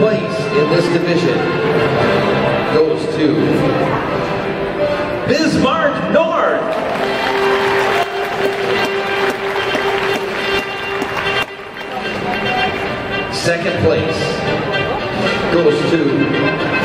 place in this division goes to Bismarck Nord. Second place goes to